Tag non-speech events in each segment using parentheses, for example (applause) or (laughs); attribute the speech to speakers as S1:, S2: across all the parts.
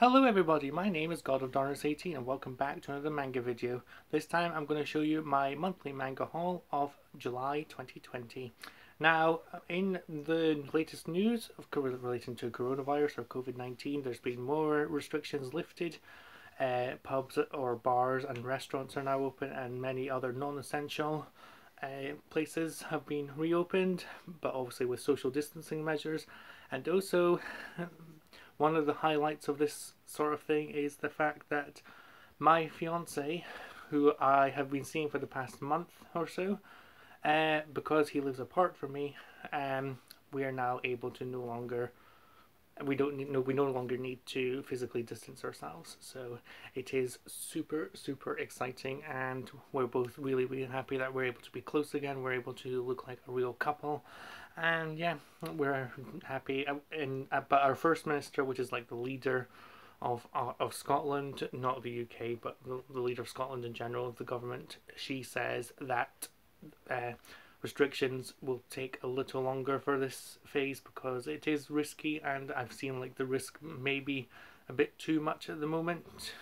S1: Hello everybody, my name is God of Darkness 18 and welcome back to another manga video. This time I'm going to show you my monthly manga haul of July 2020. Now, in the latest news of relating to coronavirus or COVID-19, there's been more restrictions lifted. Uh, pubs or bars and restaurants are now open and many other non-essential uh, places have been reopened, but obviously with social distancing measures. And also, one of the highlights of this sort of thing is the fact that my fiance, who I have been seeing for the past month or so, uh, because he lives apart from me, um, we are now able to no longer we don't need, no we no longer need to physically distance ourselves. So it is super super exciting and we're both really really happy that we're able to be close again. We're able to look like a real couple. And yeah we're happy. And uh, but our first minister which is like the leader of uh, of Scotland not the UK but the, the leader of Scotland in general the government she says that uh, restrictions will take a little longer for this phase because it is risky and I've seen like the risk maybe a bit too much at the moment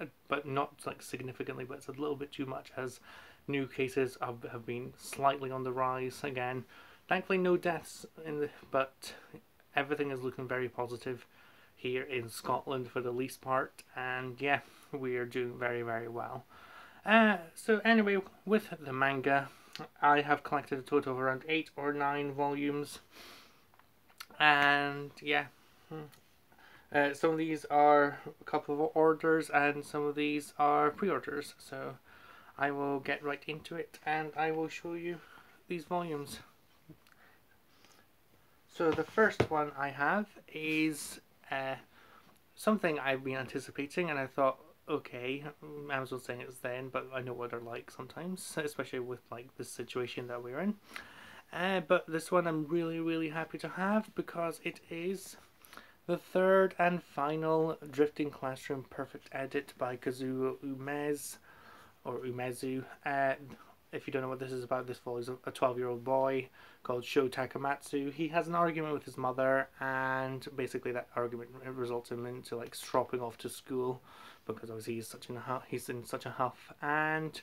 S1: uh, but not like significantly but it's a little bit too much as new cases have, have been slightly on the rise again. Thankfully no deaths in the but everything is looking very positive here in Scotland for the least part and yeah we are doing very very well. Uh, so anyway with the manga I have collected a total of around 8 or 9 volumes. And yeah. Hmm. Uh, some of these are a couple of orders and some of these are pre-orders. So I will get right into it and I will show you these volumes. So the first one I have is uh, something I've been anticipating and I thought okay. Amazon saying it's then, but I know what they're like sometimes, especially with like the situation that we're in. Uh, but this one I'm really, really happy to have because it is the third and final Drifting Classroom Perfect Edit by Kazuo Umez, or Umezu. Uh, if you don't know what this is about, this follows a 12 year old boy called Sho Takamatsu. He has an argument with his mother, and basically, that argument results him into like stropping off to school because obviously he's such in a he's in such a huff. And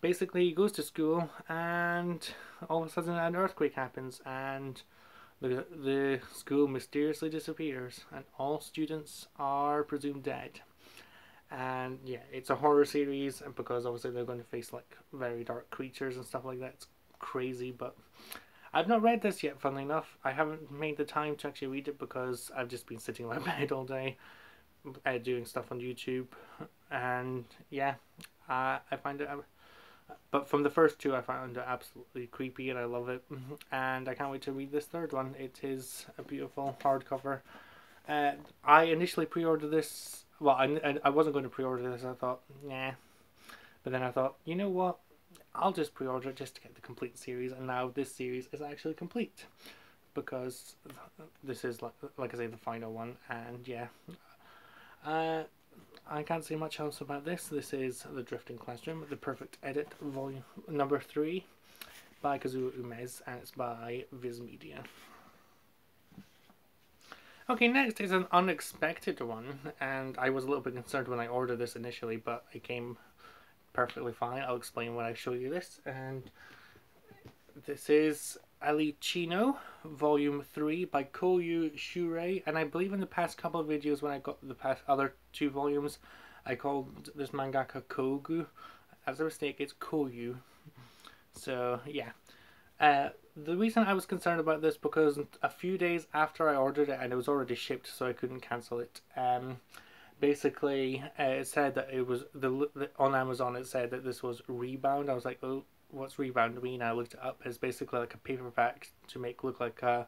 S1: basically he goes to school and all of a sudden an earthquake happens and the the school mysteriously disappears and all students are presumed dead. And yeah it's a horror series and because obviously they're going to face like very dark creatures and stuff like that. It's crazy but I've not read this yet funnily enough. I haven't made the time to actually read it because I've just been sitting in my (laughs) bed all day uh, doing stuff on YouTube, and yeah, uh, I find it. But from the first two, I found it absolutely creepy, and I love it. And I can't wait to read this third one. It is a beautiful hardcover. Uh, I initially pre-ordered this. Well, I, I wasn't going to pre-order this. I thought, yeah, but then I thought, you know what? I'll just pre-order it just to get the complete series. And now this series is actually complete because this is like like I say the final one. And yeah, uh, I can't say much else about this. This is The Drifting Classroom, The Perfect Edit, volume number 3 by Kazuo Umez and it's by Viz Media. Okay, next is an unexpected one, and I was a little bit concerned when I ordered this initially, but it came perfectly fine. I'll explain when I show you this. And this is Alichino, Volume 3 by Kouyu Shurei. And I believe in the past couple of videos when I got the past other two volumes, I called this mangaka Kogu. As a mistake, it's Kouyu. So, yeah. Uh, the reason I was concerned about this because a few days after I ordered it and it was already shipped so I couldn't cancel it. Um, basically, uh, it said that it was the, the on Amazon. It said that this was rebound. I was like, oh, what's rebound mean? I looked it up. It's basically like a paperback to make look like a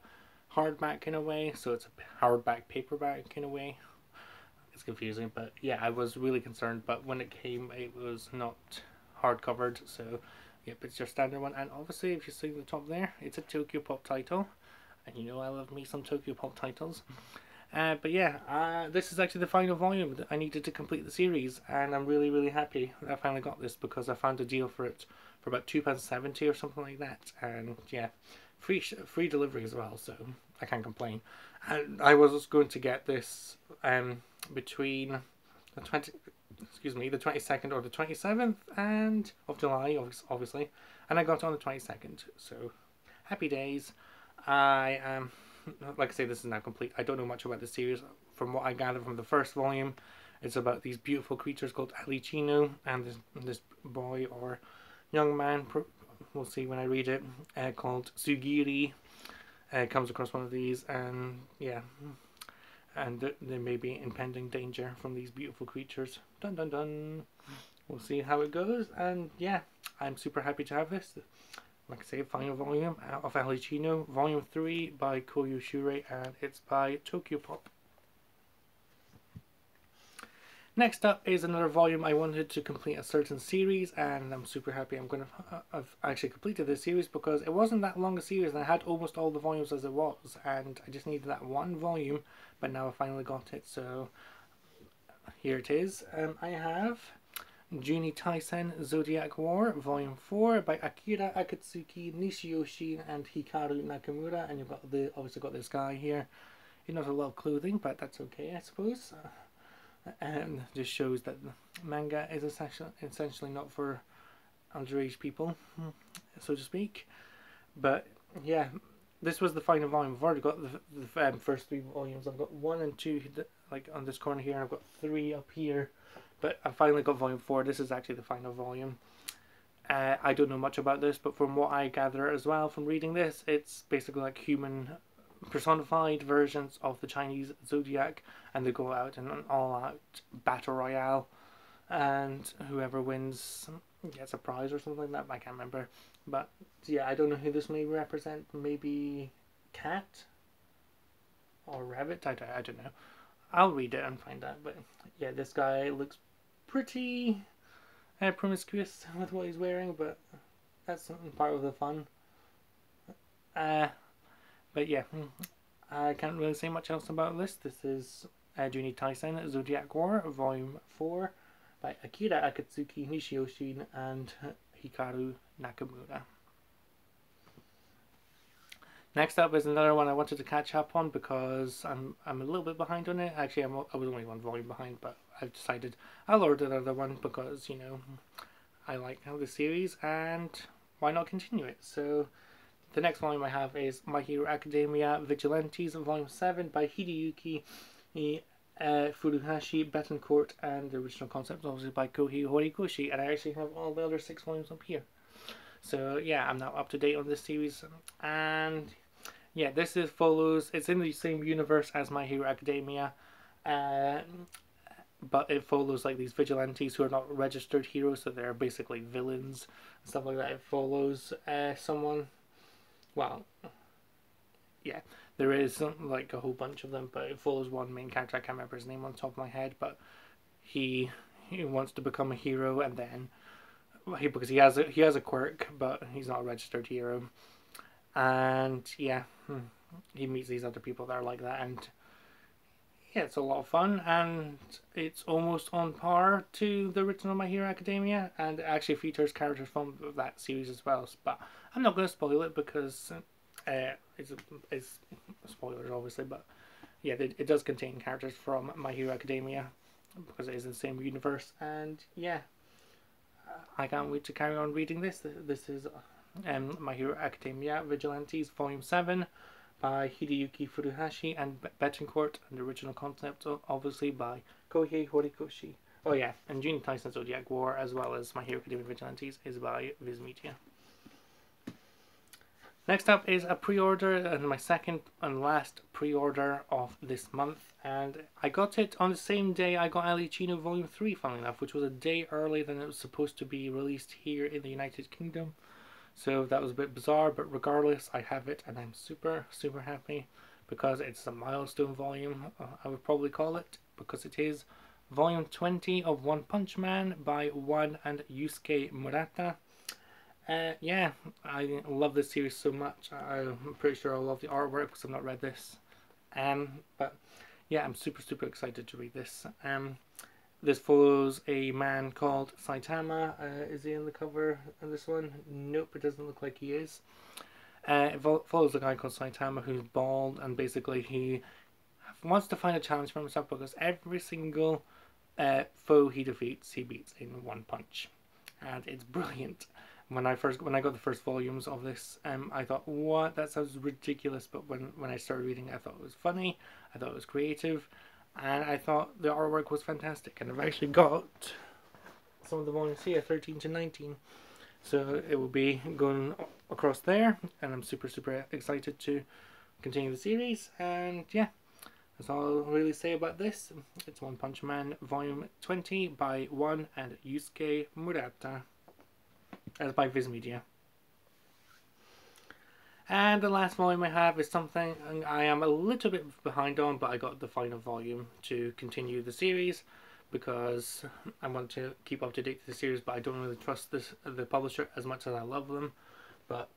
S1: hardback in a way. So it's a hardback paperback in a way. It's confusing, but yeah, I was really concerned. But when it came, it was not hard covered. So yep, it's your standard one. And obviously, if you see the top there, it's a Tokyopop title. And you know I love me some Tokyopop titles. Uh, but yeah, uh, this is actually the final volume that I needed to complete the series, and I'm really, really happy I finally got this because I found a deal for it for about two pounds seventy or something like that, and yeah, free free delivery as well, so I can't complain. And I was going to get this um, between the 20 excuse me the 22nd or the 27th and of July obviously and I got on the 22nd so happy days I am like I say this is now complete. I don't know much about the series. From what I gather from the first volume it's about these beautiful creatures called Alichino and this, this boy or young man we'll see when I read it uh, called Tsugiri uh, comes across one of these and yeah and th there may be impending danger from these beautiful creatures. Dun dun dun. We'll see how it goes and yeah I'm super happy to have this like I say final volume of Alichino volume 3 by Kouyu Shurei and it's by Tokyopop Next up is another volume I wanted to complete a certain series and I'm super happy I'm going to I've actually completed this series because it wasn't that long a series and I had almost all the volumes as it was and I just needed that one volume but now I finally got it so here it is. Um, I have Juni Taisen Zodiac War Volume 4 by Akira Akatsuki, NISIOISIN and Hikaru Nakamura and you've got the obviously got this guy here. He knows a lot of clothing but that's okay I suppose. Uh, and just shows that the manga is essentially not for underage people, so to speak. But yeah, this was the final volume. I've already got the, the um, first three volumes. I've got one and two, like on this corner here. I've got three up here, but I finally got volume four. This is actually the final volume. Uh, I don't know much about this, but from what I gather as well from reading this, it's basically like human personified versions of the Chinese zodiac, and they go out in an all-out battle royale, and whoever wins gets a prize or something like that. I can't remember, but yeah, I don't know who this may represent. Maybe cat or rabbit. I don't, I don't know. I'll read it and find out. But yeah, this guy looks pretty uh, promiscuous with what he's wearing, but that's part of the fun. Uh, but yeah, hmm, I can't really say much else about this. This is uh, Juni Taisen Zodiac War Volume 4 by Akira Akatsuki NISIOISIN and Hikaru Nakamura. Next up is another one I wanted to catch up on because I'm I'm a little bit behind on it. Actually, I'm, I was only one volume behind, but I've decided I'll order another one because, you know, I like how the series and why not continue it? So the next volume I have is My Hero Academia Vigilantes, Volume 7 by Hideyuki uh, Furuhashi, Betten Court, and the original concept obviously by Kohei Horikoshi, and I actually have all the other six volumes up here. So yeah, I'm now up to date on this series, and yeah, this is follows. It's in the same universe as My Hero Academia, but it follows like these vigilantes who are not registered heroes, so they're basically villains and stuff like that. It follows uh, someone well, yeah, there is like a whole bunch of them, but it follows one main character. I can't remember his name on top of my head, but he he wants to become a hero, and then he because he has a he has a quirk, but he's not a registered hero, and yeah, hmm, he meets these other people that are like that, and yeah, it's a lot of fun, and it's almost on par to the original My Hero Academia, and it actually features characters from that series as well. But I'm not going to spoil it because uh, it's, it's spoilers, obviously, but yeah, it, it does contain characters from My Hero Academia because it is in the same universe, and yeah, I can't wait to carry on reading this. This is um, My Hero Academia Vigilantes Volume 7 by Hideyuki Furuhashi and Betten Court, and the original concept obviously by Kohei Horikoshi. Oh yeah, and Juni Taisen Zodiac War as well as My Hero Academia Vigilantes is by Viz Media. Next up is a pre-order and my second and last pre-order of this month and I got it on the same day I got Alichino Volume 3 funnily enough which was a day earlier than it was supposed to be released here in the United Kingdom. So that was a bit bizarre, but regardless, I have it and I'm super, super happy because it's a milestone volume, uh, I would probably call it, because it is volume 20 of One Punch Man by One and Yusuke Murata. Uh, yeah, I love this series so much. I'm pretty sure I'll love the artwork because I've not read this. Um, but yeah, I'm super, super excited to read this. Um, this follows a man called Saitama. Uh, is he in the cover of this one? Nope, it doesn't look like he is. Uh, it follows a guy called Saitama who's bald and basically he wants to find a challenge for himself because every single uh, foe he defeats, he beats in one punch, and it's brilliant. When I first when I got the first volumes of this, um, I thought, what that sounds ridiculous. But when when I started reading, it, I thought it was funny. I thought it was creative, and I thought the artwork was fantastic. And I've actually got some of the volumes here, thirteen to nineteen. So it will be going across there, and I'm super super excited to continue the series. And yeah, that's all I'll really say about this. It's One Punch Man Volume 20 by One and Yusuke Murata. That's by Viz Media. And the last volume I have is something I am a little bit behind on, but I got the final volume to continue the series because I want to keep up to date with the series, but I don't really trust this the publisher as much as I love them. But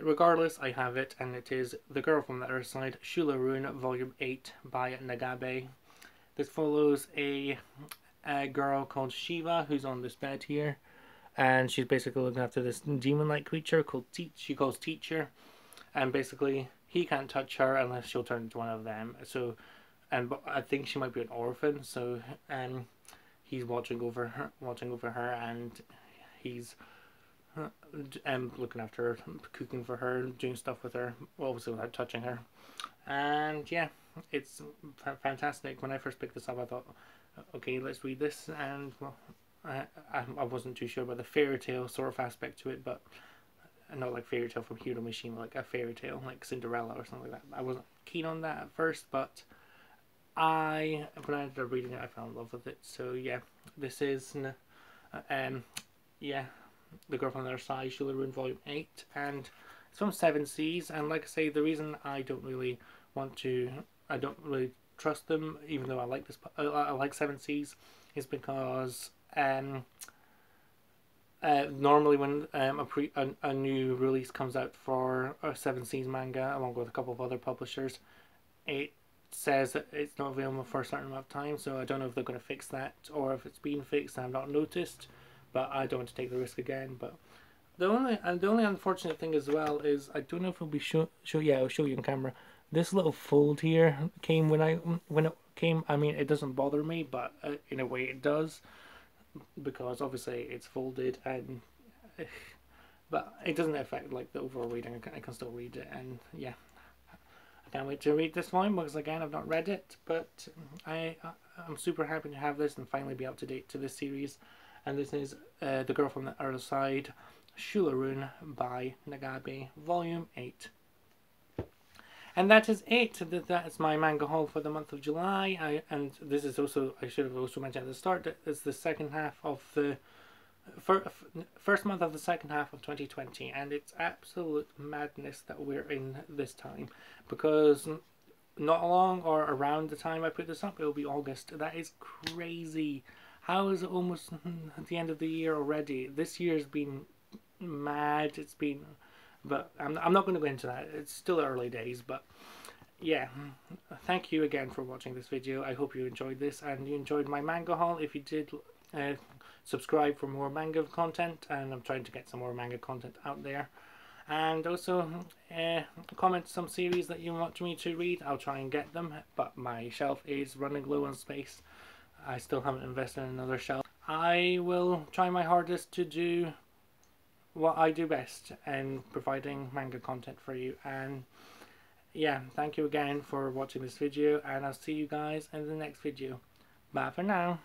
S1: regardless, I have it, and it is The Girl from the Other Side, Shula Volume 8 by Nagabe. This follows a, a girl called Shiva who's on this bed here and she's basically looking after this demon-like creature called Te- she calls Teacher, and basically he can't touch her unless she'll turn into one of them. So, and but I think she might be an orphan. So, um, he's watching over her, watching over her, and he's um looking after her, cooking for her, doing stuff with her, obviously without touching her, and yeah, it's fantastic. When I first picked this up, I thought, okay, let's read this, and well, I, I wasn't too sure about the fairy tale sort of aspect to it, but not like Fairy Tail from Hiro Mashima, like a fairy tale like Cinderella or something like that. I wasn't keen on that at first, but I when I ended up reading it, I fell in love with it. So yeah, this is um yeah, the girl from the other side, Siúil, a Rún Volume Eight, and it's from Seven Seas. And like I say, the reason I don't really want to, I don't really trust them, even though I like this, I like Seven Seas, is because um, uh, normally when um, a, pre, a, a new release comes out for a Seven Seas manga, along with a couple of other publishers, it says that it's not available for a certain amount of time. So I don't know if they're going to fix that or if it's been fixed. And I've not noticed, but I don't want to take the risk again. But the only and the only unfortunate thing as well is I don't know if it'll be show show yeah I'll show you on camera. This little fold here came when I when it came. I mean it doesn't bother me, but uh, in a way it does because obviously it's folded and but it doesn't affect like the overall reading. I can, I can still read it and yeah. I can't wait to read this one because again. I've not read it but I I'm super happy to have this and finally be up to date to this series. And this is uh, The Girl from the Other Side Siúil, a Rún by Nagabe volume 8 and that is it. That is my manga haul for the month of July. I, and this is also, I should have also mentioned at the start, that it's the second half of the first month of the second half of 2020. And it's absolute madness that we're in this time. Because not long or around the time I put this up, it will be August. That is crazy. How is it almost the end of the year already? This year's been mad. It's been but I'm, I'm not going to go into that. It's still early days, but yeah. Thank you again for watching this video. I hope you enjoyed this and you enjoyed my manga haul. If you did, uh, subscribe for more manga content and I'm trying to get some more manga content out there. And also uh, comment some series that you want me to read. I'll try and get them, but my shelf is running low on space. I still haven't invested in another shelf. I will try my hardest to do what I do best in providing manga content for you. And yeah thank you again for watching this video and I'll see you guys in the next video. Bye for now